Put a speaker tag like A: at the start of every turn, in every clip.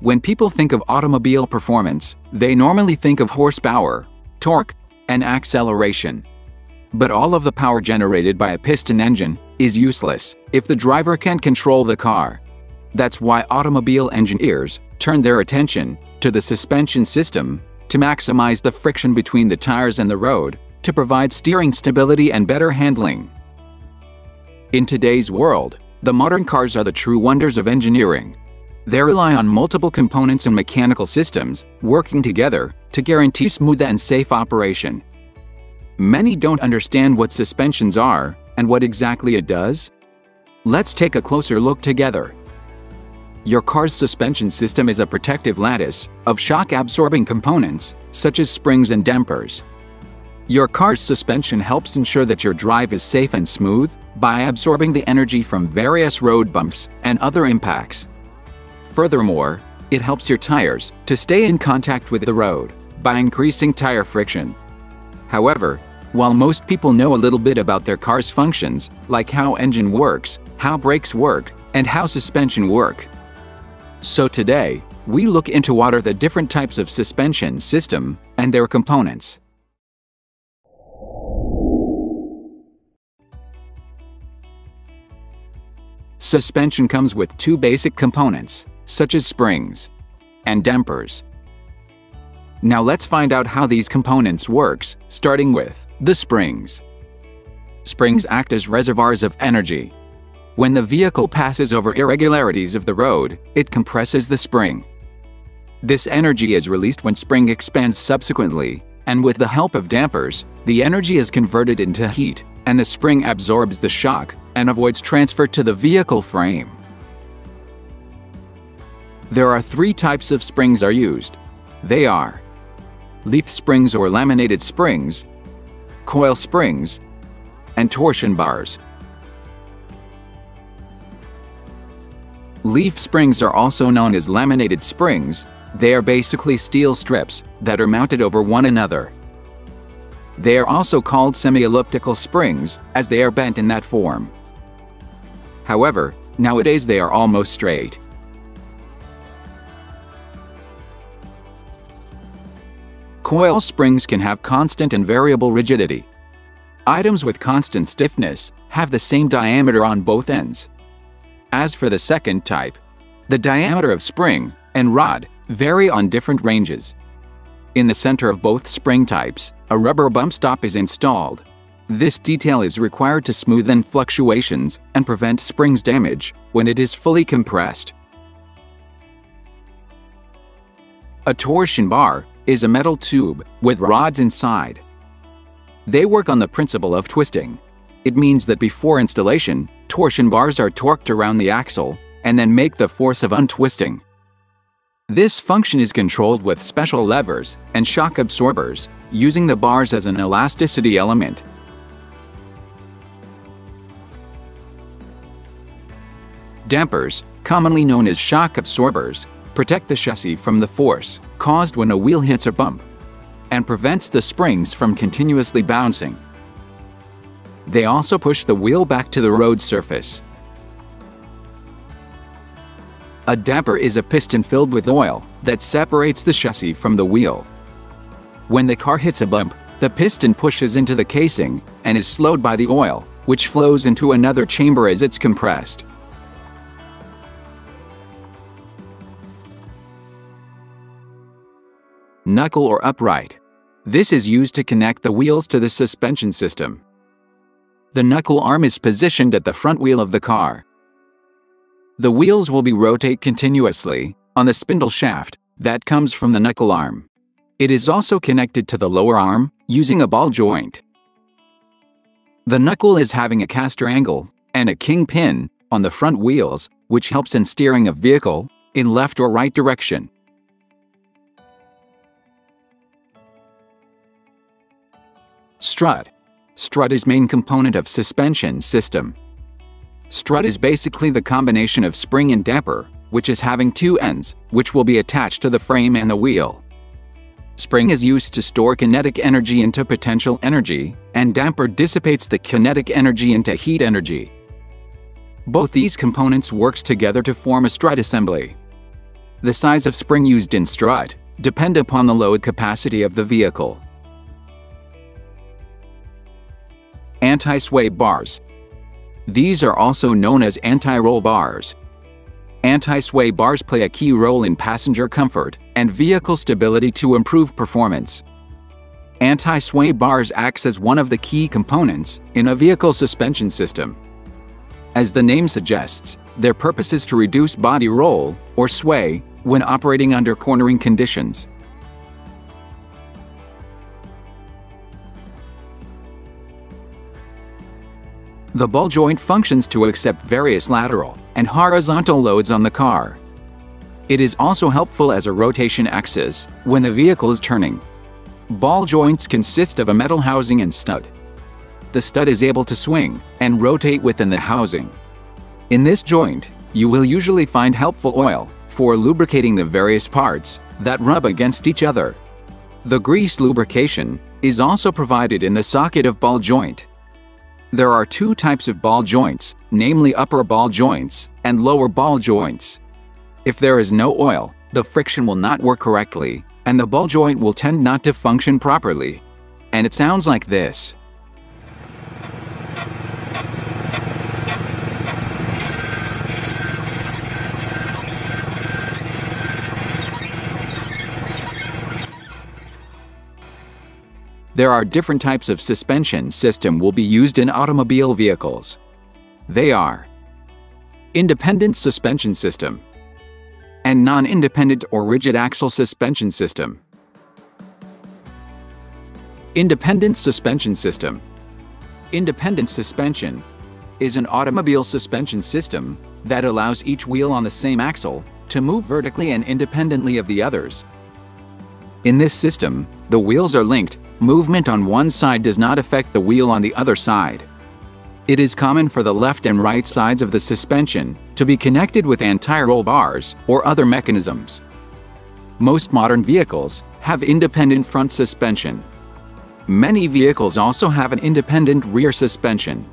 A: When people think of automobile performance, they normally think of horsepower, torque, and acceleration. But all of the power generated by a piston engine is useless if the driver can't control the car. That's why automobile engineers turn their attention to the suspension system to maximize the friction between the tires and the road to provide steering stability and better handling. In today's world, the modern cars are the true wonders of engineering. They rely on multiple components and mechanical systems working together to guarantee smooth and safe operation. Many don't understand what suspensions are and what exactly it does. Let's take a closer look together. Your car's suspension system is a protective lattice of shock-absorbing components, such as springs and dampers. Your car's suspension helps ensure that your drive is safe and smooth by absorbing the energy from various road bumps and other impacts. Furthermore, it helps your tires to stay in contact with the road by increasing tire friction. However, while most people know a little bit about their car's functions, like how engine works, how brakes work, and how suspension work. So today, we look into what are the different types of suspension system and their components. Suspension comes with two basic components, such as springs and dampers. Now let's find out how these components works, starting with the springs. Springs hmm. act as reservoirs of energy. When the vehicle passes over irregularities of the road, it compresses the spring. This energy is released when spring expands subsequently, and with the help of dampers, the energy is converted into heat, and the spring absorbs the shock and avoids transfer to the vehicle frame. There are three types of springs are used. They are leaf springs or laminated springs, coil springs, and torsion bars. Leaf springs are also known as laminated springs. They are basically steel strips that are mounted over one another. They are also called semi-elliptical springs as they are bent in that form. However, nowadays they are almost straight. Coil springs can have constant and variable rigidity. Items with constant stiffness have the same diameter on both ends. As for the second type, the diameter of spring and rod vary on different ranges. In the center of both spring types, a rubber bump stop is installed. This detail is required to smoothen fluctuations and prevent springs damage when it is fully compressed. A torsion bar is a metal tube with rods inside. They work on the principle of twisting. It means that before installation, torsion bars are torqued around the axle and then make the force of untwisting. This function is controlled with special levers and shock absorbers, using the bars as an elasticity element. Dampers, commonly known as shock absorbers, protect the chassis from the force caused when a wheel hits a bump and prevents the springs from continuously bouncing. They also push the wheel back to the road surface. A damper is a piston filled with oil that separates the chassis from the wheel. When the car hits a bump, the piston pushes into the casing and is slowed by the oil, which flows into another chamber as it's compressed. Knuckle or upright. This is used to connect the wheels to the suspension system. The knuckle arm is positioned at the front wheel of the car. The wheels will be rotate continuously on the spindle shaft that comes from the knuckle arm. It is also connected to the lower arm using a ball joint. The knuckle is having a caster angle and a king pin on the front wheels, which helps in steering a vehicle in left or right direction. Strut. Strut is main component of suspension system. Strut is basically the combination of spring and damper, which is having two ends, which will be attached to the frame and the wheel. Spring is used to store kinetic energy into potential energy, and damper dissipates the kinetic energy into heat energy. Both these components works together to form a strut assembly. the size of spring used in strut, depend upon the load capacity of the vehicle. Anti-sway bars. These are also known as anti-roll bars. Anti-sway bars play a key role in passenger comfort and vehicle stability to improve performance. Anti-sway bars acts as one of the key components in a vehicle suspension system. As the name suggests, their purpose is to reduce body roll or sway when operating under cornering conditions. The ball joint functions to accept various lateral and horizontal loads on the car. It is also helpful as a rotation axis when the vehicle is turning. Ball joints consist of a metal housing and stud. The stud is able to swing and rotate within the housing. In this joint, you will usually find helpful oil for lubricating the various parts that rub against each other. The grease lubrication is also provided in the socket of ball joint. There are two types of ball joints, namely upper ball joints and lower ball joints. If there is no oil, the friction will not work correctly, and the ball joint will tend not to function properly. And it sounds like this. There are different types of suspension system will be used in automobile vehicles. They are Independent suspension system and non-independent or rigid axle suspension system. Independent suspension system Independent suspension is an automobile suspension system that allows each wheel on the same axle to move vertically and independently of the others. In this system, the wheels are linked movement on one side does not affect the wheel on the other side. It is common for the left and right sides of the suspension to be connected with anti-roll bars or other mechanisms. Most modern vehicles have independent front suspension. Many vehicles also have an independent rear suspension.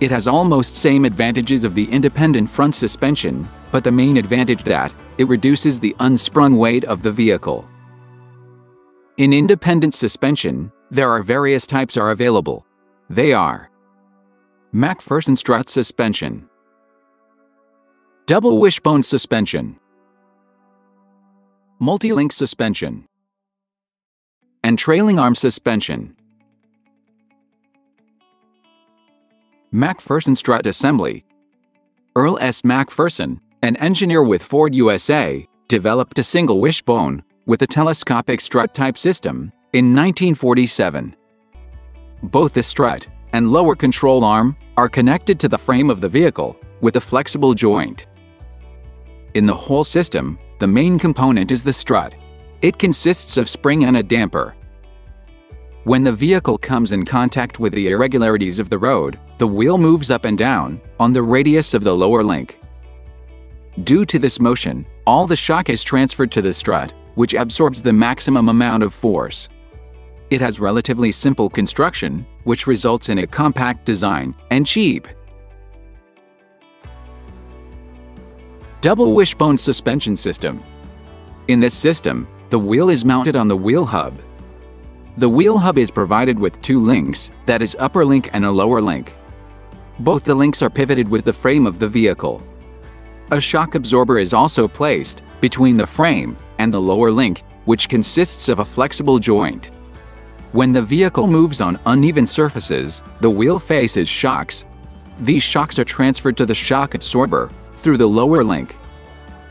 A: It has almost same advantages of the independent front suspension, but the main advantage that it reduces the unsprung weight of the vehicle. In independent suspension, there are various types are available. They are MacPherson strut suspension, double wishbone suspension, multi-link suspension, and trailing arm suspension. MacPherson strut assembly Earl S. MacPherson, an engineer with Ford USA, developed a single wishbone with a telescopic strut-type system in 1947. Both the strut and lower control arm are connected to the frame of the vehicle with a flexible joint. In the whole system, the main component is the strut. It consists of spring and a damper. When the vehicle comes in contact with the irregularities of the road, the wheel moves up and down on the radius of the lower link. Due to this motion, all the shock is transferred to the strut which absorbs the maximum amount of force. It has relatively simple construction, which results in a compact design and cheap. Double wishbone suspension system. In this system, the wheel is mounted on the wheel hub. The wheel hub is provided with two links, that is upper link and a lower link. Both the links are pivoted with the frame of the vehicle. A shock absorber is also placed between the frame and the lower link, which consists of a flexible joint. When the vehicle moves on uneven surfaces, the wheel faces shocks. These shocks are transferred to the shock absorber through the lower link.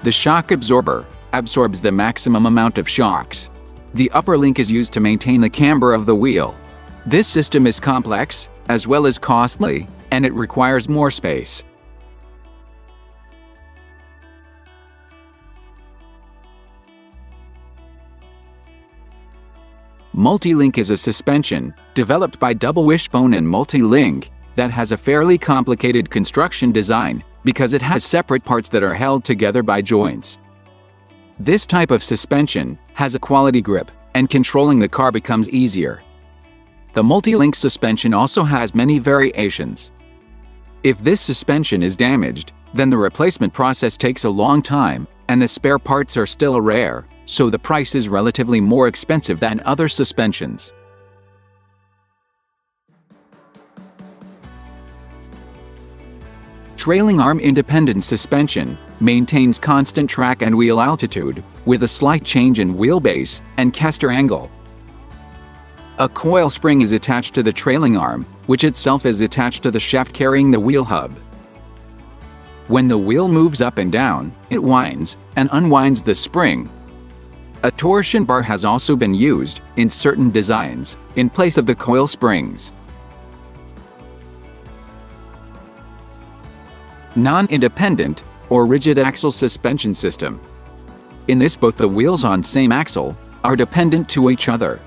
A: The shock absorber absorbs the maximum amount of shocks. The upper link is used to maintain the camber of the wheel. This system is complex, as well as costly, and it requires more space. Multilink is a suspension developed by Double Wishbone and Multilink that has a fairly complicated construction design because it has separate parts that are held together by joints. This type of suspension has a quality grip and controlling the car becomes easier. The Multilink suspension also has many variations. If this suspension is damaged, then the replacement process takes a long time and the spare parts are still rare, so the price is relatively more expensive than other suspensions. Trailing arm independent suspension maintains constant track and wheel altitude, with a slight change in wheelbase and caster angle. A coil spring is attached to the trailing arm, which itself is attached to the shaft carrying the wheel hub. When the wheel moves up and down, it winds and unwinds the spring. A torsion bar has also been used, in certain designs, in place of the coil springs. Non-independent, or rigid axle suspension system. In this both the wheels on same axle are dependent to each other.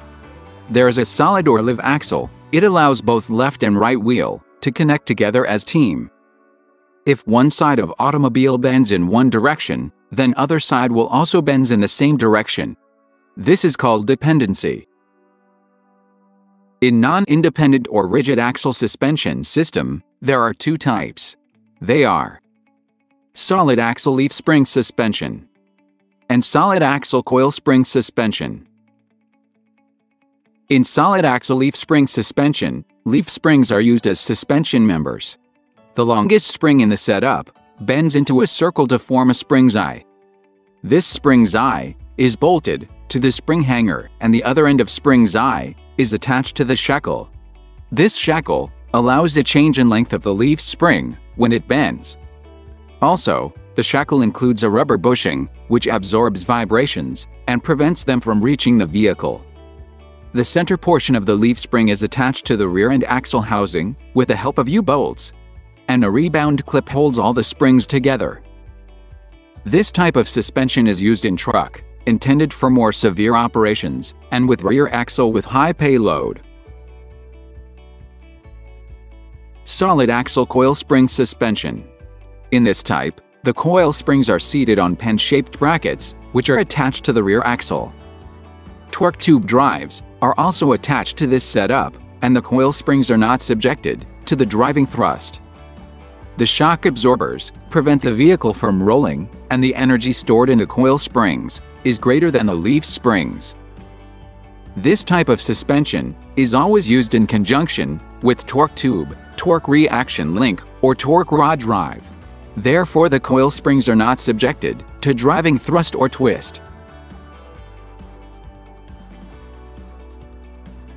A: There is a solid or live axle, it allows both left and right wheel to connect together as team. If one side of automobile bends in one direction, then other side will also bends in the same direction. This is called dependency. In non-independent or rigid axle suspension system, there are two types. They are solid axle leaf spring suspension and solid axle coil spring suspension. In solid axle leaf spring suspension, leaf springs are used as suspension members. The longest spring in the setup bends into a circle to form a spring's eye. This spring's eye is bolted to the spring hanger and the other end of spring's eye is attached to the shackle. This shackle allows a change in length of the leaf spring when it bends. Also, the shackle includes a rubber bushing, which absorbs vibrations and prevents them from reaching the vehicle. The center portion of the leaf spring is attached to the rear end axle housing with the help of U-bolts, and a rebound clip holds all the springs together. This type of suspension is used in truck, intended for more severe operations, and with rear axle with high payload. Solid axle coil spring suspension. In this type, the coil springs are seated on pen-shaped brackets, which are attached to the rear axle. Torque tube drives are also attached to this setup, and the coil springs are not subjected to the driving thrust. The shock absorbers prevent the vehicle from rolling, and the energy stored in the coil springs is greater than the leaf springs. This type of suspension is always used in conjunction with torque tube, torque reaction link, or torque rod drive. Therefore the coil springs are not subjected to driving thrust or twist.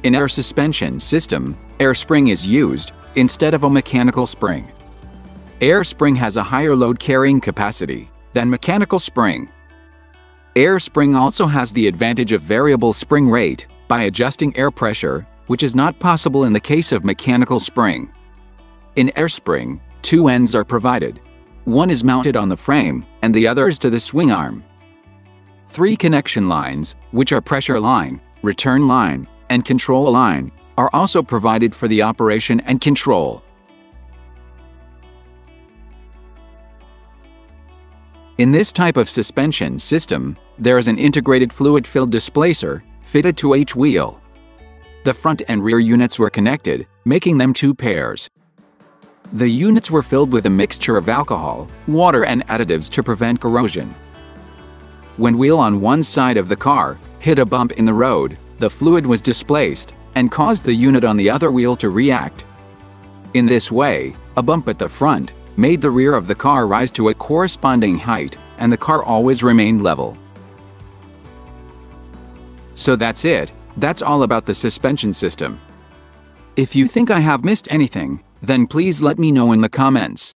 A: In air suspension system, air spring is used instead of a mechanical spring. Air spring has a higher load carrying capacity than mechanical spring. Air spring also has the advantage of variable spring rate by adjusting air pressure, which is not possible in the case of mechanical spring. In air spring, two ends are provided, one is mounted on the frame, and the other is to the swing arm. Three connection lines, which are pressure line, return line, and control line, are also provided for the operation and control. In this type of suspension system, there is an integrated fluid-filled displacer fitted to each wheel. The front and rear units were connected, making them two pairs. The units were filled with a mixture of alcohol, water and additives to prevent corrosion. When wheel on one side of the car hit a bump in the road, the fluid was displaced and caused the unit on the other wheel to react. In this way, a bump at the front made the rear of the car rise to a corresponding height and the car always remained level. So that's it, that's all about the suspension system. If you think I have missed anything, then please let me know in the comments.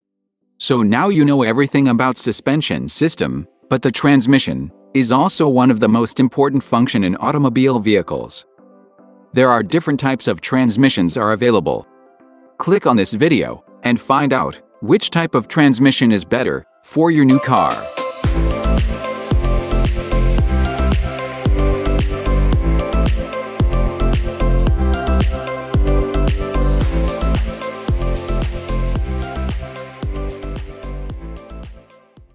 A: So now you know everything about suspension system, but the transmission is also one of the most important function in automobile vehicles. There are different types of transmissions are available. Click on this video and find out which type of transmission is better for your new car.